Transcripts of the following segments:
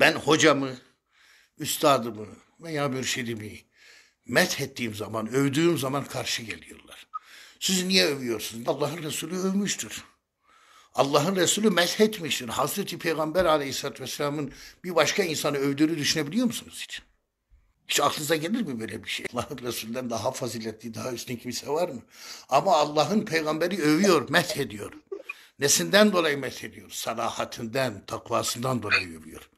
Ben hocamı, üstadımı veya mürşidimi methettiğim zaman, övdüğüm zaman karşı geliyorlar. Siz niye övüyorsunuz? Allah'ın Resulü övmüştür. Allah'ın Resulü methetmiştir. Hazreti Peygamber aleyhissalatü vesselamın bir başka insanı övdüğünü düşünebiliyor musunuz hiç? Hiç aklınıza gelir mi böyle bir şey? Allah'ın Resulü'nden daha faziletli, daha üstün kimse var mı? Ama Allah'ın peygamberi övüyor, methediyor. Nesinden dolayı methediyor? Salahatinden, takvasından dolayı övüyor.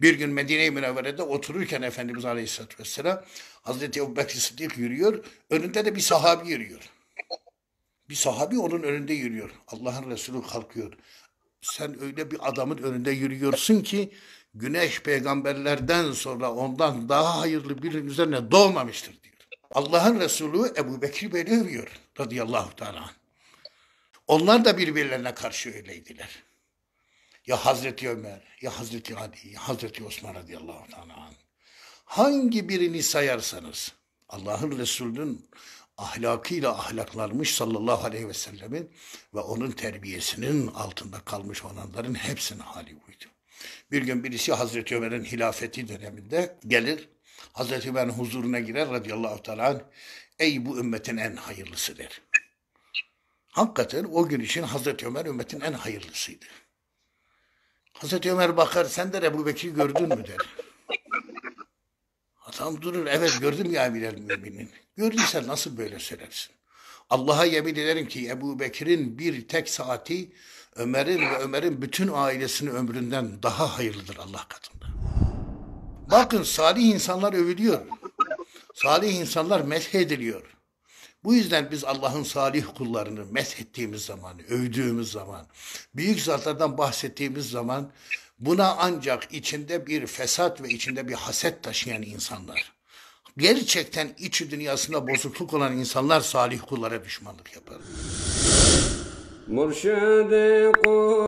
Bir gün Medine-i Münevvere'de otururken Efendimiz Aleyhisselatü Vesselam Hazreti Ebu Bekir Sıddık yürüyor. Önünde de bir sahabi yürüyor. Bir sahabi onun önünde yürüyor. Allah'ın Resulü kalkıyor. Sen öyle bir adamın önünde yürüyorsun ki güneş peygamberlerden sonra ondan daha hayırlı birinin üzerine doğmamıştır diyor. Allah'ın Resulü Ebu Bekir Bey'i övüyor radıyallahu teala. Onlar da birbirlerine karşı öyleydiler. Ya Hazreti Ömer, ya Hazreti Ali, ya Hazreti Osman radıyallahu anh. Hangi birini sayarsanız Allah'ın Resulü'nün ahlakıyla ahlaklanmış sallallahu aleyhi ve sellemin ve onun terbiyesinin altında kalmış olanların hepsinin hali buydu. Bir gün birisi Hazreti Ömer'in hilafeti döneminde gelir, Hazreti Ömer'in huzuruna girer radıyallahu teala ey bu ümmetin en hayırlısı der. Hakikaten o gün için Hazreti Ömer ümmetin en hayırlısıydı. Hazreti Ömer bakar sen de Ebu Bekir'i gördün mü der. Adam durur evet gördüm ya emir müminin. Gördüysen nasıl böyle söylersin? Allah'a yemin ederim ki Ebu Bekir'in bir tek saati Ömer'in ve Ömer'in bütün ailesinin ömründen daha hayırlıdır Allah katında. Bakın salih insanlar övülüyor. Salih insanlar methediliyor. Bu yüzden biz Allah'ın salih kullarını methettiğimiz zaman, övdüğümüz zaman, büyük zatlardan bahsettiğimiz zaman buna ancak içinde bir fesat ve içinde bir haset taşıyan insanlar, gerçekten içi dünyasında bozukluk olan insanlar salih kullara düşmanlık yapar. Murşade